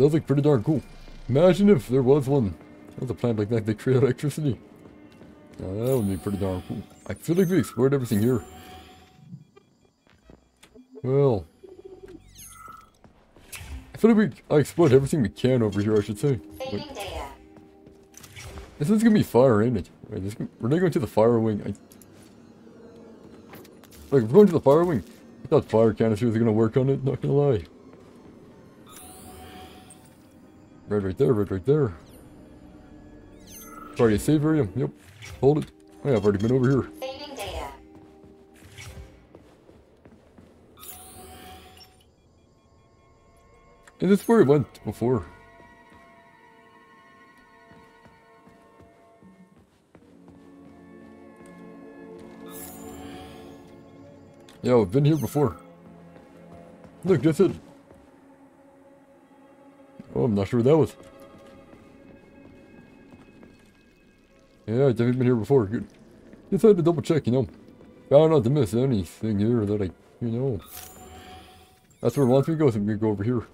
Does look pretty darn cool. Imagine if there was one. There's a plant like that that create electricity. Now, that would be pretty darn cool. I feel like we explored everything here. Well. I feel like we I explored everything we can over here, I should say. Wait. This is gonna be fire, ain't it? Wait, this, we're not going to the fire wing. I, like, we're going to the fire wing. I thought fire canisters are gonna work on it, not gonna lie. Red right there, red right there. Already a save area. Yep. Hold it. Oh, yeah, I've already been over here. Saving data. Is this where it went before? Yeah, we've been here before. Look, that's it. Oh, I'm not sure what that was. Yeah, I've definitely been here before. Good. Just had to double check, you know. Try not to miss anything here that I, you know. That's where it wants me to go, so I'm gonna go over here.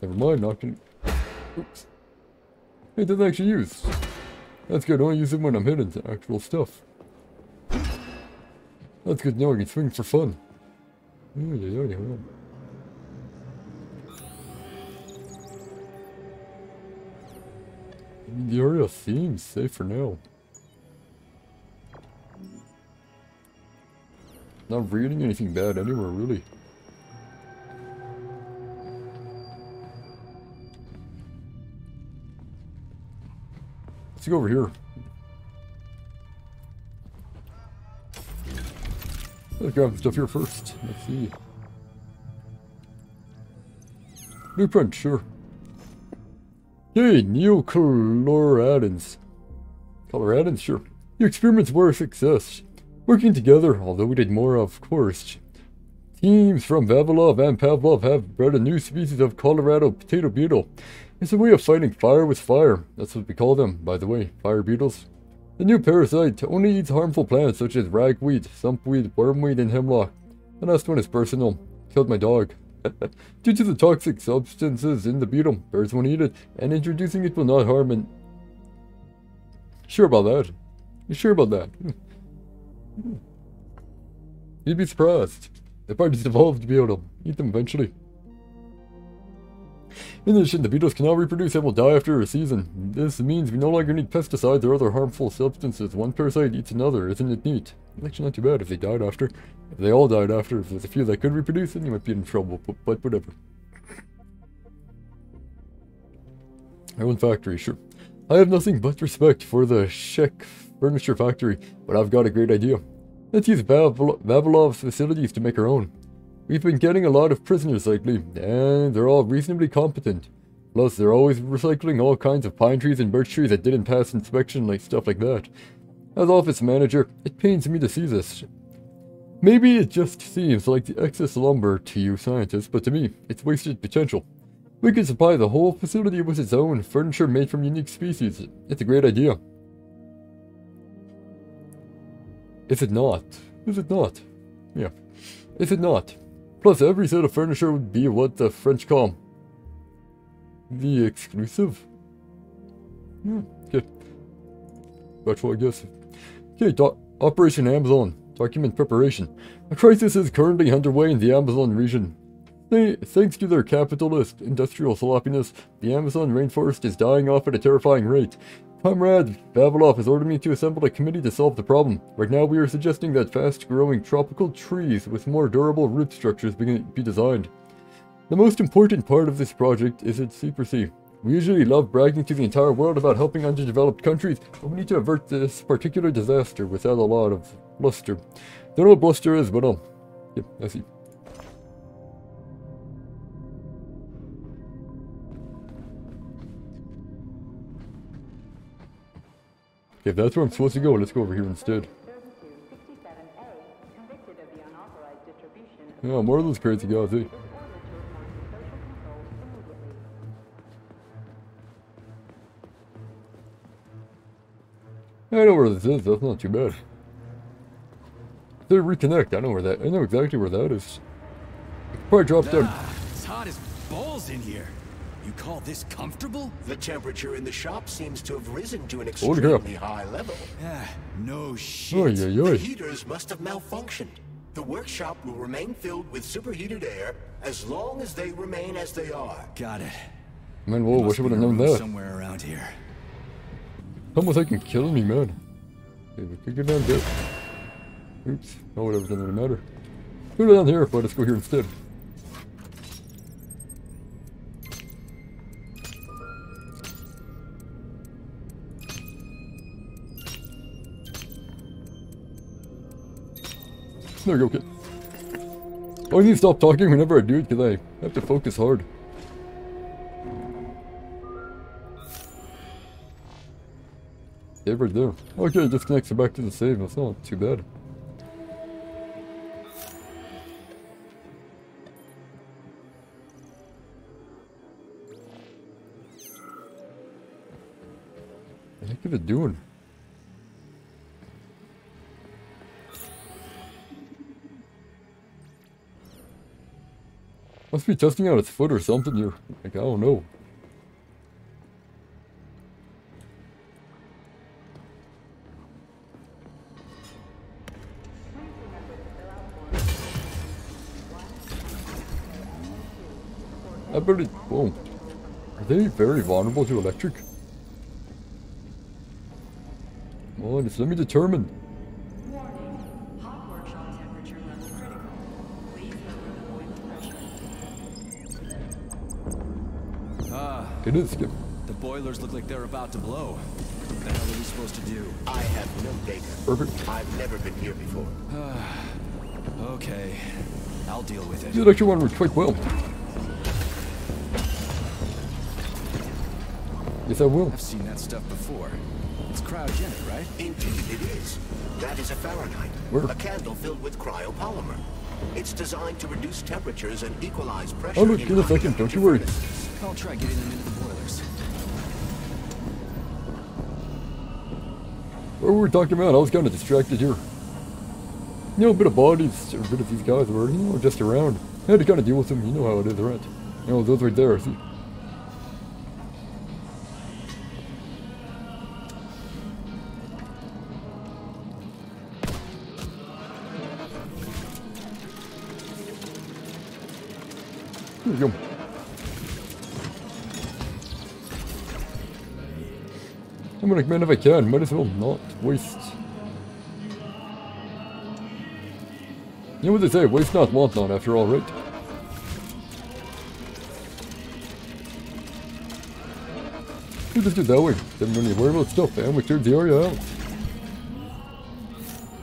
Never mind, not gonna... Oops. It doesn't actually use. That's good, I only use it when I'm hitting actual stuff. That's good to know, I can swing for fun. Yeah, yeah, yeah, yeah. The area seems safe for now. Not reading anything bad anywhere, really. Let's go over here. Let's grab stuff here first. Let's see. Blueprint, sure. Yay, neocoloradins. Coloradins, sure. Your experiments were a success. Working together, although we did more of course. Teams from Vavilov and Pavlov have bred a new species of Colorado potato beetle. It's a way of fighting fire with fire. That's what we call them, by the way, fire beetles. The new parasite only eats harmful plants such as ragweed, sumpweed, wormweed, and hemlock. The last one is personal. Killed my dog. Due to the toxic substances in the beetle, birds won't eat it, and introducing it will not harm and... Sure about that? You sure about that? Hmm. Hmm. You'd be surprised. The parties evolved to be able to eat them eventually. In addition, the beetles cannot reproduce and will die after a season. This means we no longer need pesticides or other harmful substances. One parasite eats another, isn't it neat? Actually not too bad if they died after. If they all died after, if there's a few that could reproduce, then you might be in trouble, but, but whatever. My own factory, sure. I have nothing but respect for the Shek Furniture Factory, but I've got a great idea. Let's use Vavilov Vavilov's facilities to make our own. We've been getting a lot of prisoners lately, and they're all reasonably competent. Plus, they're always recycling all kinds of pine trees and birch trees that didn't pass inspection, like stuff like that. As office manager, it pains me to see this. Maybe it just seems like the excess lumber to you scientists, but to me, it's wasted potential. We could supply the whole facility with its own furniture made from unique species. It's a great idea. Is it not? Is it not? Yeah. Is it not? Plus, every set of furniture would be what the French call the exclusive. Yeah, okay. Virtual, I guess. Okay, Operation Amazon. Document preparation. A crisis is currently underway in the Amazon region. Thanks to their capitalist industrial sloppiness, the Amazon rainforest is dying off at a terrifying rate. Comrade Vavilov has ordered me to assemble a committee to solve the problem. Right now we are suggesting that fast-growing tropical trees with more durable root structures be, be designed. The most important part of this project is its secrecy. We usually love bragging to the entire world about helping underdeveloped countries, but we need to avert this particular disaster without a lot of bluster. Don't know what bluster is, but um, yeah, I see. If that's where I'm supposed to go, let's go over here instead. Yeah, more of those crazy guys, eh? I know where this is, that's not too bad. They reconnect, I know where that I know exactly where that is. Probably dropped down. It's hot as balls in here. You call this comfortable? The temperature in the shop seems to have risen to an Holy extremely high level. Ah, no shit. Oy, oy, The heaters must have malfunctioned. The workshop will remain filled with superheated air as long as they remain as they are. Got it. Man, whoa, Must wish I would have known that. Somewhere around here. Almost like can kill me, man. Okay, we could go down there. Oops. Oh, whatever, doesn't really matter. Go down here, but let's go here instead. We go, I need to stop talking whenever I do it because I have to focus hard. Yeah, right there. Okay, just connects it back to the save. That's not too bad. The heck doing? Must be testing out its foot or something here. Like, I don't know. I bet it. Are they very vulnerable to electric? Come on, just let me determine. It is, Skip. the boilers look like they're about to blow. What the hell are we supposed to do? I have no data. Perfect. I've never been here before. Okay, I'll deal with it. The electric one worked quite well. Yes, I will. I've seen that stuff before. It's cryogenic, right? Indeed it is. That is a Fahrenheit, Where? a candle filled with cryopolymer. It's designed to reduce temperatures and equalize pressure Oh, look, in in a high second, don't you worry. I'll try getting them into the What were we talking about? I was kind of distracted here. You know, a bit of bodies, a bit of these guys were, you know, just around. I had to kind of deal with them. You know how it is, right? You know, those right there, see? Here we go. I'm gonna man if I can, might as well not waste. You know what they say, waste not, want not, after all, right? We'll just do that way. When you worry about stuff, and we cleared the area out.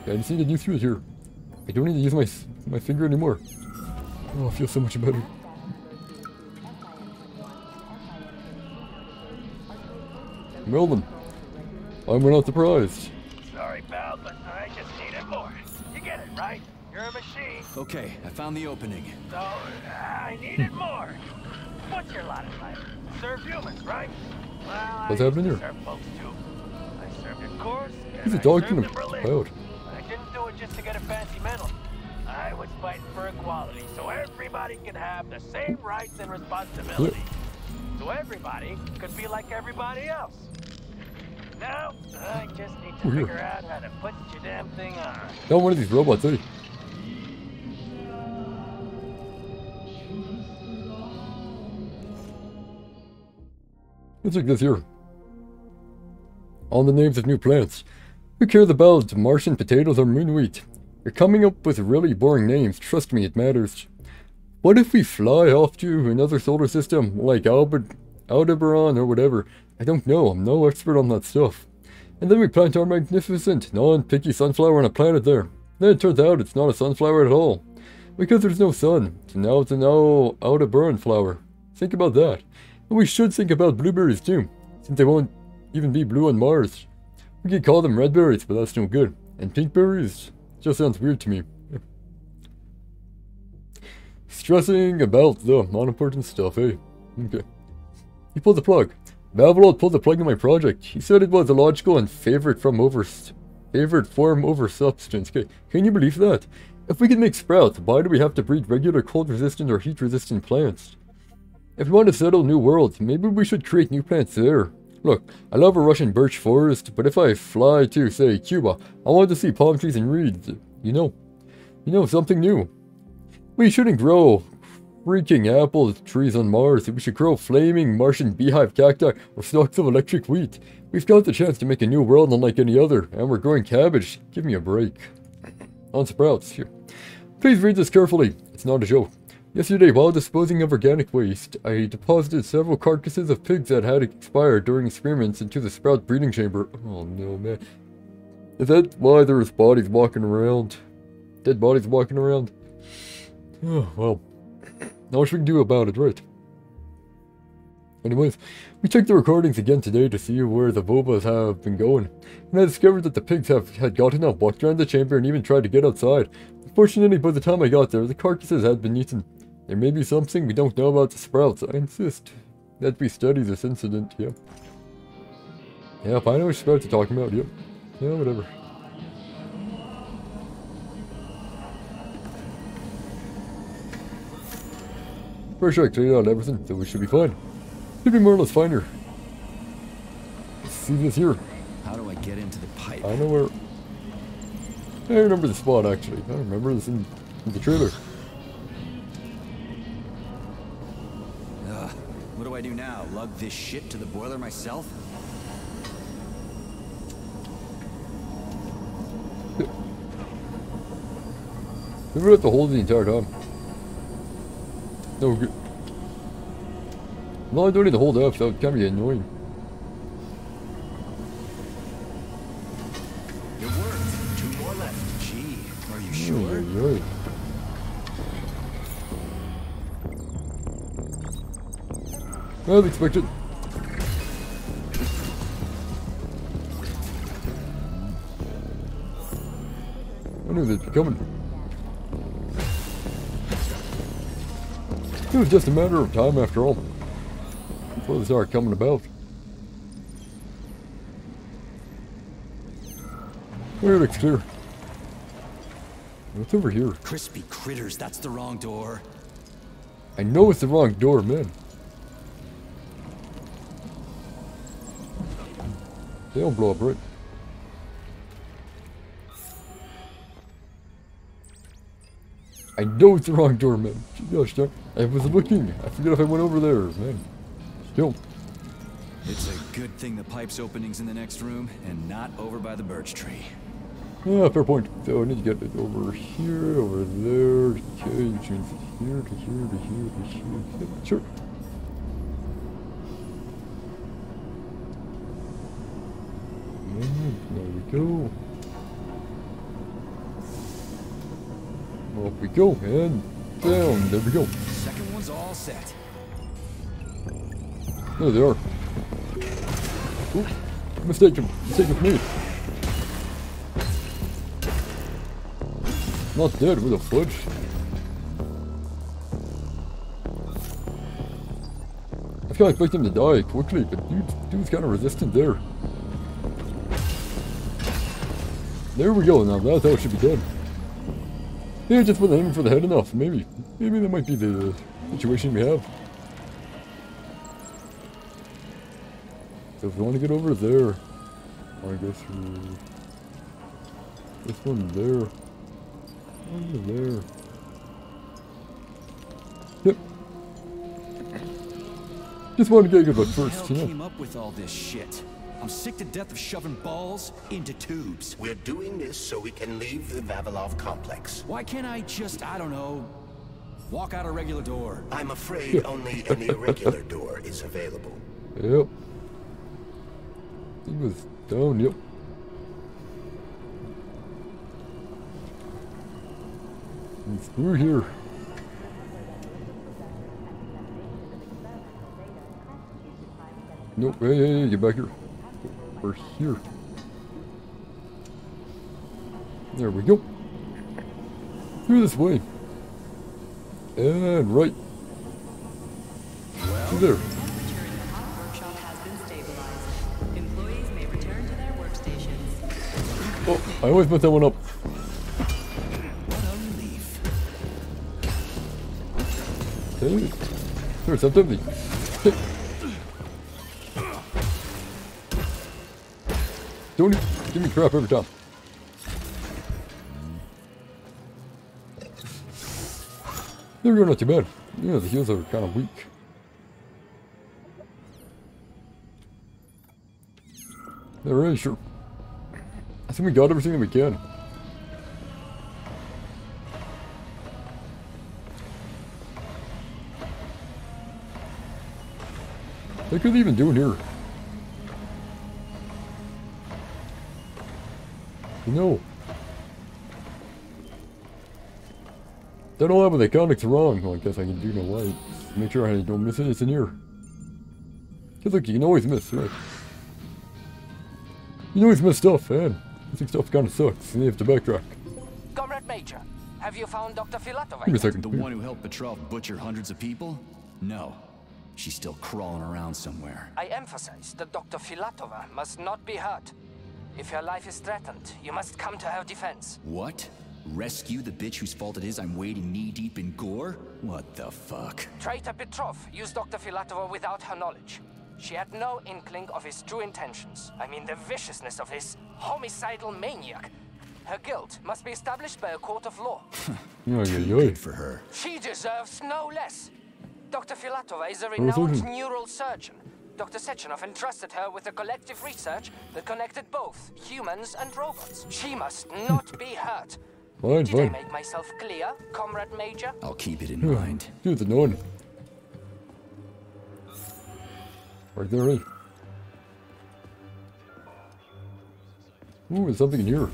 Yeah, I just need to use through here. I don't need to use my my finger anymore. Oh, I feel so much better. Melvin, I'm not surprised. Sorry, pal, but I just needed more. You get it, right? You're a machine, Okay, I found the opening. so uh, I needed more. What's your lot in life? Serve humans, right? Well, What's I happening to here? Serve folks too. I served in course. He's a and dog served in in a Berlin. cloud. I didn't do it just to get a fancy medal. I was fighting for equality, so everybody can have the same rights and responsibilities. So everybody could be like everybody else. Now, I just need to here. figure out how to put your damn thing on. Not one of these robots, eh? Let's take this here. On the names of new plants. Who cares about Martian potatoes or moon wheat? You're coming up with really boring names, trust me, it matters. What if we fly off to another solar system, like Albert, Aldebaran or whatever? I don't know, I'm no expert on that stuff. And then we plant our magnificent, non-picky sunflower on a planet there. Then it turns out it's not a sunflower at all. Because there's no sun, so now it's an all Aldebaran flower. Think about that. And we should think about blueberries too, since they won't even be blue on Mars. We could call them red berries, but that's no good. And pink berries just sounds weird to me. Stressing about the unimportant stuff, eh? Okay. He pulled the plug. Vavilov pulled the plug on my project. He said it was a logical and favorite from over favorite form over substance. Okay, can you believe that? If we can make sprouts, why do we have to breed regular cold resistant or heat resistant plants? If we want to settle new worlds, maybe we should create new plants there. Look, I love a Russian birch forest, but if I fly to, say, Cuba, I want to see palm trees and reeds. You know, you know, something new. We shouldn't grow freaking apples, trees on Mars. We should grow flaming Martian beehive cacti or stalks of electric wheat. We've got the chance to make a new world unlike any other, and we're growing cabbage. Give me a break. On sprouts, here. Please read this carefully. It's not a joke. Yesterday, while disposing of organic waste, I deposited several carcasses of pigs that had expired during experiments into the sprout breeding chamber. Oh no, man. Is that why there's bodies walking around? Dead bodies walking around? Oh, well. Not we can do about it, right? Anyways, we checked the recordings again today to see where the Bobas have been going, and I discovered that the pigs have had gotten out, walked around the chamber, and even tried to get outside. Unfortunately, by the time I got there, the carcasses had been eaten. There may be something we don't know about the sprouts. I insist that we study this incident, yeah. Yep, I know what sprouts are talking about, yep. Yeah, whatever. Pretty sure I cleared out everything, so we should be fine. Should be more or less fine here. Let's see this here. How do I get into the pipe? I know where... I remember the spot, actually. I remember this in, in the trailer. Ugh. What do I do now? Lug this shit to the boiler myself? We would have to hold the entire time. No good. No, I don't need to hold up, so it can be annoying. It worked. Two more left. Gee, are you mm, sure? Oy, oy. As expected. I knew they'd be coming. It was just a matter of time after all. Before they started coming about. Where looks clear. What's over here? Crispy critters, that's the wrong door. I know it's the wrong door, man. They don't blow up, right? I know it's the wrong door, man. Gosh darn. I was looking. I forget if I went over there, man. Still. It's a good thing the pipe's opening's in the next room and not over by the birch tree. Ah, fair point. So I need to get it over here, over there. Okay, which means here to here to here to here. Yep, sure. There we go. Off we go, and down. There we go. Second one's all set. There they are. Mistake him. Mistake with me. Not dead with a fudge. I feel like expect him to die quickly, but dude, dude's kind of resistant there. There we go, now that's how it should be done. Yeah, just wasn't aiming for the head enough, maybe. Maybe that might be the situation we have. So if we want to get over there, I want to go through this one there. Over there. Yep. Just want to get a good look the first, you know. came up with all this shit? I'm sick to death of shoving balls into tubes. We're doing this so we can leave the Vavilov complex. Why can't I just, I don't know, walk out a regular door? I'm afraid only an irregular door is available. Yep. He was down, yep. He's through here. Nope, hey, hey, hey, get back here. We're here. There we go. Through this way. And right. Through there. Temperature in the hot workshop has been stabilized. Employees may return to their workstations. Oh, I always put that one up. What a relief. Okay. There's something. Don't give me crap every time. There we go, not too bad. Yeah, the heals are kind of weak. Alright, sure. I think we got everything that we can. What could even doing here? You know. Don't know why, but the contact's wrong. Well, I guess I can do no light. Make sure I don't miss it anything here. Cause look, you can always miss, right? You can always miss stuff, man. I think stuff kinda sucks, and you have to backtrack. Comrade Major, have you found Dr. Filatova? Give me a yet? second. The one who helped Petrov butcher hundreds of people? No. She's still crawling around somewhere. I emphasize that Dr. Filatova must not be hurt. If her life is threatened, you must come to her defense. What? Rescue the bitch whose fault it is I'm wading knee deep in gore? What the fuck? Traitor Petrov used Dr. Filatova without her knowledge. She had no inkling of his true intentions. I mean, the viciousness of this homicidal maniac. Her guilt must be established by a court of law. Yeah, yeah, yeah. Good for her. She deserves no less. Dr. Filatova is a renowned neural surgeon. Dr. Sechenov entrusted her with a collective research that connected both humans and robots. She must not be hurt. Fine, Did I make myself clear, Comrade Major? I'll keep it in Hmm. mind. Dude, the none. Right there, right? Ooh, there's something in here.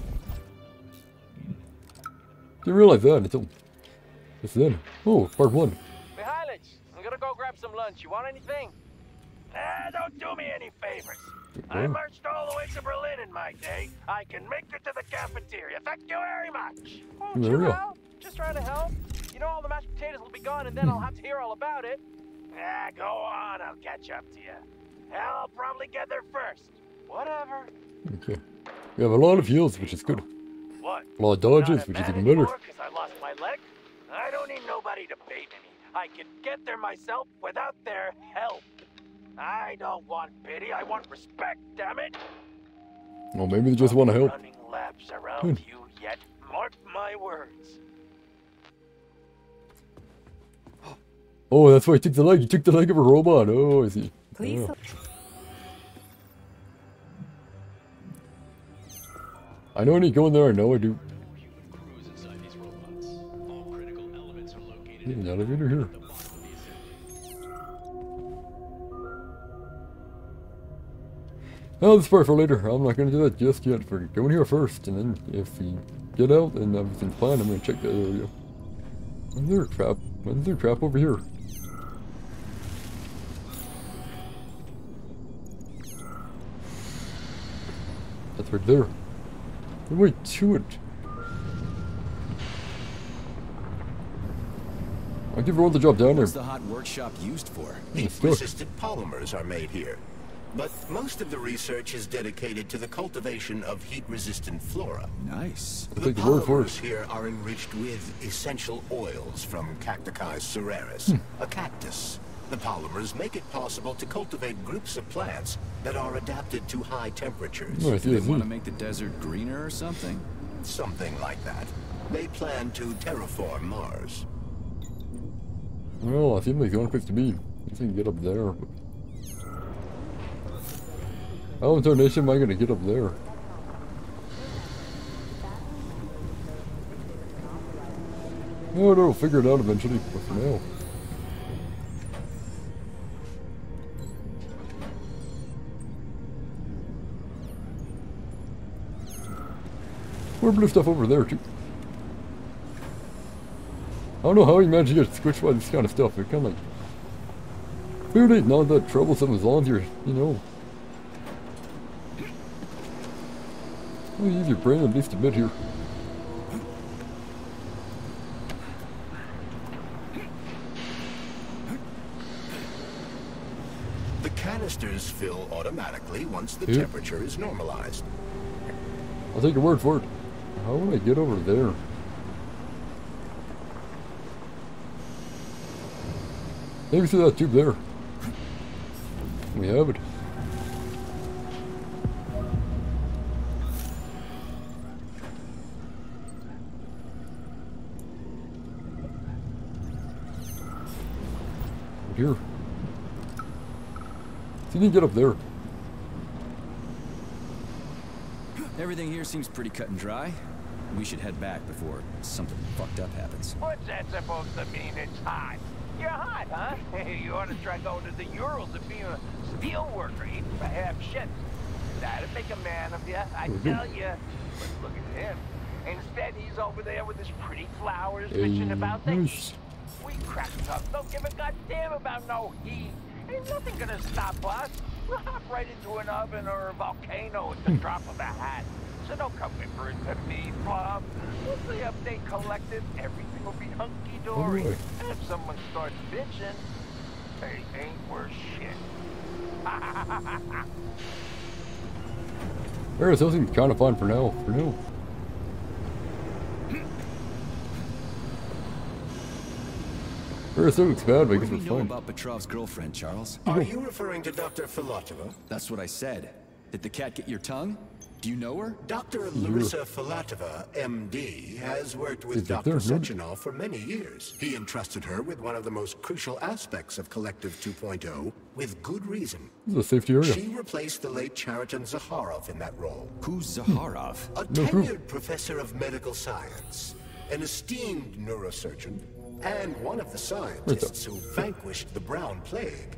Didn't realize that until just then. Oh, part one. Mihailych, I'm gonna go grab some lunch. You want anything? Ah, don't do me any favors. I marched all the way to Berlin in my day. I can make it to the cafeteria. Thank you very much. Oh, There we chill go. out. Just trying to help. You know all the mashed potatoes will be gone, and then I'll have to hear all about it. Ah, go on. I'll catch up to you. Hell, I'll probably get there first. Whatever. Okay. We have a lot of heals, which is good. What? A lot of dodges, which is even better. anymore 'cause I lost my leg. I don't need nobody to baby me. I can get there myself without their help. I don't want pity. I want respect. Damn it! Well, maybe they just want to help. Running laps around Good. you yet. Mark my words. Oh, that's why he took the leg. He took the leg of a robot. Oh, I see. Please. Oh. I know I need to go in there. I know I do. human crews inside these robots. All critical elements are located in an elevator here. Oh, this part for later. I'm not going to do that just yet. We're going here first, and then if we get out and everything's fine, I'm going to check that area. Is there a trap? Is there a trap over here? That's right there. Wait to it. I'll give everyone the job down there. What's the hot workshop used for? Heat-resistant polymers are made here. But most of the research is dedicated to the cultivation of heat-resistant flora. Nice. The take your word for it. polymers here are enriched with essential oils from Cacticus cereris, Hmm. a cactus. The polymers make it possible to cultivate groups of plants that are adapted to high temperatures. I Do see, they I see. want to make the desert greener or something? Something like that. They plan to terraform Mars. Well, I seem like the only place to be. I can get up there. But... Oh, how in tarnation am I gonna get up there? No, no, we'll figure it out eventually, but for now. More blue stuff over there too. I don't know how you manage to get squished by this kind of stuff. It kind of like clearly not that troublesome as long as you're, you know, well, use your brain at least a bit here. The canisters fill automatically once the Yeah. temperature is normalized. I'll take your word for it. How would I get over there? Maybe through that tube there. We have it. Here. See if you can get up there. Everything here seems pretty cut and dry. We should head back before something fucked up happens. What's that supposed to mean it's hot? You're hot, huh? you ought to try going to the Urals and being a steel worker, eating for half shit. That'd make a man of you, I mm-hmm. tell you. But look at him. Instead, he's over there with his pretty flowers, bitching about the heat. nice. We crack tough don't give a goddamn about no heat. Ain't nothing gonna stop us. We'll hop right into an oven or a volcano at the hmm. drop of a hat. So don't come whimpering to me, Bob. Once the update collected, everything will be hunky-dory. Oh, Alright. And if someone starts bitching, they ain't worth shit. So seems kind of fun for now. For now. Alright, so it's bad, but I What guess do we we're know fine. about Petrov's girlfriend, Charles? Are you referring to Dr. Filatova? That's what I said. Did the cat get your tongue? Do you know her? Dr. Larissa Filatova, MD, has worked with Dr. there? Sechenov for many years. He entrusted her with one of the most crucial aspects of Collective 2.0, with good reason. This is a safety area. She replaced the late Chariton Zaharov in that role. Who's Zaharov? A No clue. tenured professor of medical science, an esteemed neurosurgeon, and one of the scientists who vanquished the Brown Plague.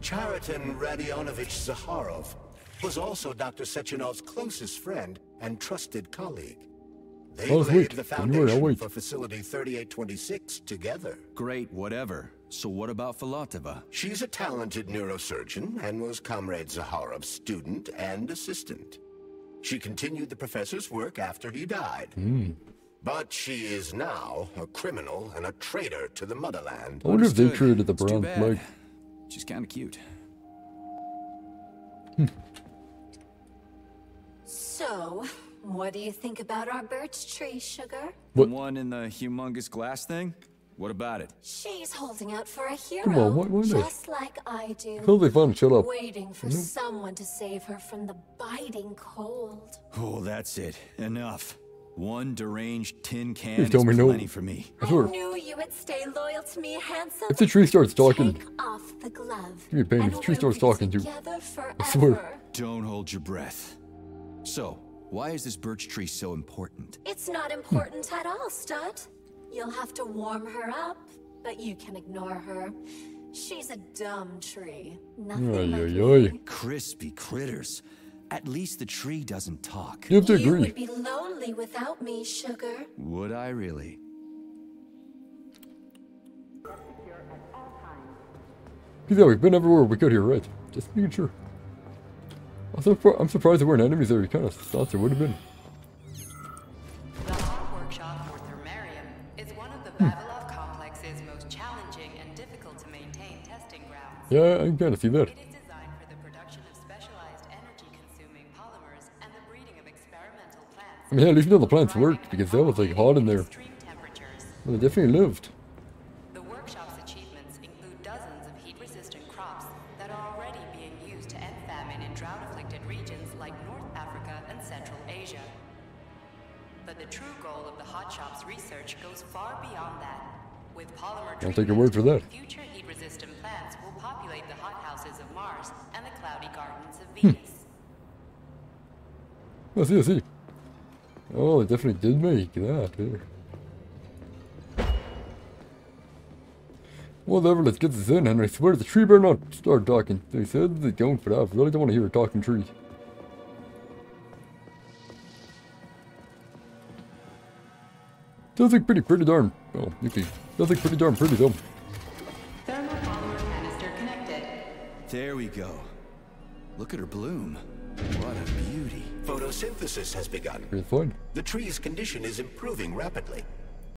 Chariton Radionovich Zaharov was also Dr. Sechenov's closest friend and trusted colleague. They Oh, laid the When you were- foundation wait. for Facility 3826 together. Great, whatever. So what about Filatova? She's a talented neurosurgeon and was Comrade Zaharov's student and assistant. She continued the professor's work after he died. Hmm. But she is now a criminal and a traitor to the motherland. I wonder if they Understood. created the It's too brown bad. plague. She's kind of cute. So, what do you think about our birch tree, Sugar? The What? one in the humongous glass thing? What about it? She's holding out for a hero, Come on, what- what is it? just like I do. Totally fun, shut up. Waiting for mm-hmm. someone to save her from the biting cold. Oh, that's it. Enough. One deranged tin can Please is tell me no. plenty for me. I I swear. knew you would stay loyal to me, handsome. If the tree starts talking, Take off the glove. Give me a pain. If the tree starts talking to- together I swear. Don't hold your breath. So, why is this birch tree so important? It's not important at all, Stud. You'll have to warm her up, but you can ignore her. She's a dumb tree. Nothing Ay, like ay, ay. Crispy critters. At least the tree doesn't talk. you have to agree. You would be lonely without me, sugar. Would I really? Yeah, we've been everywhere we could here, right? Just making sure. I'm, surpri- I'm surprised there weren't enemies there. You kind of thought there would have been. The Hot Workshop for Thermarium is one of the hmm. Vavilov complex's most challenging and difficult to maintain testing grounds. Yeah, I can kind of see that. I mean, at least you know the plants worked because that was like hot in there. Well, they definitely lived. The workshop's achievements include dozens of heat-resistant crops that are already being used to end famine in drought-afflicted regions like North Africa and Central Asia. But the true goal of the hot shop's research goes far beyond that. With polymer I'll take your word for that. Future heat-resistant plants will populate the hothouses of Mars and the cloudy gardens of Hmm. Venus. I see, I see. Oh, it definitely did make that there. Whatever, let's get this in, and I swear the tree better not start talking. They said they don't, but I really don't want to hear a talking tree. Does look pretty, pretty darn. Oh, okay. Does look pretty darn pretty though. Thermopolymer canister connected. There we go. Look at her bloom. What a beauty. Photosynthesis has begun. Fine. The tree's condition is improving rapidly.